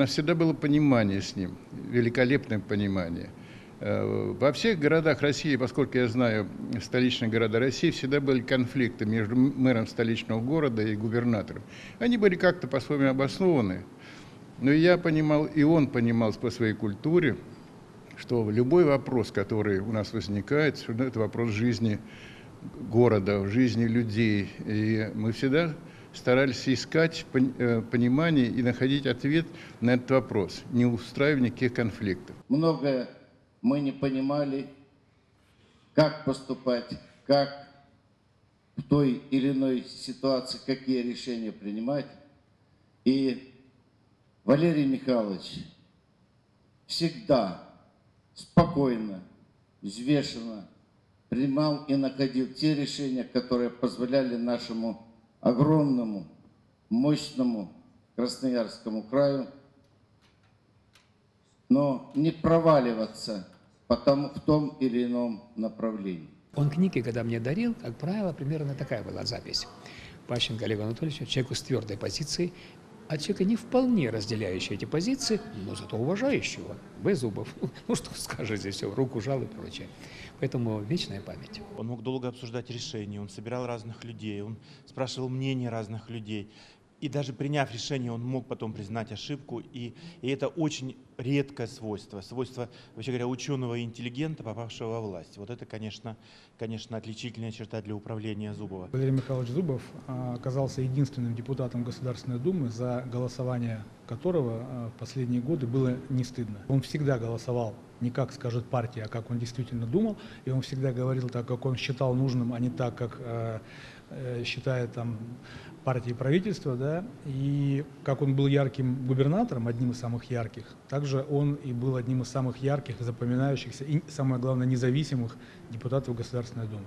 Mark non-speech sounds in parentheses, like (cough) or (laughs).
нас всегда было понимание с ним, великолепное понимание. Э, во всех городах России, поскольку я знаю столичные города России, всегда были конфликты между мэром столичного города и губернатором. Они были как-то по-своему обоснованы. Но я понимал, и он понимал по своей культуре, что любой вопрос, который у нас возникает, это вопрос жизни города, жизни людей. И мы всегда старались искать э, понимание и находить ответ на этот вопрос, не устраивая никаких конфликтов. Многое мы не понимали, как поступать, как в той или иной ситуации, какие решения принимать. И Валерий Михайлович всегда спокойно, взвешенно принимал и находил те решения, которые позволяли нашему огромному, мощному Красноярскому краю, но не проваливаться потому, в том или ином направлении. Он книги, когда мне дарил, как правило, примерно такая была запись. Пащенко Олег Анатольевич, человеку с твердой позицией, а человека не вполне разделяющий эти позиции, но зато уважающего, без зубов. (laughs) Ну, что скажет здесь все, руку жал и прочее. Поэтому вечная память. Он мог долго обсуждать решения, он собирал разных людей, он спрашивал мнение разных людей. И даже приняв решение, он мог потом признать ошибку. И, и это очень редкое свойство. Свойство, вообще говоря, ученого и интеллигента, попавшего во власть. Вот это, конечно, конечно, отличительная черта для управления Зубова. Валерий Михайлович Зубов а, оказался единственным депутатом Государственной Думы, за голосование которого а, в последние годы было не стыдно. Он всегда голосовал не как скажет партия, а как он действительно думал. И он всегда говорил так, как он считал нужным, а не так, как э, э считает там партии правительства. Да? И как он был ярким губернатором, одним из самых ярких, также он и был одним из самых ярких, запоминающихся и, самое главное, независимых депутатов Государственной Думы.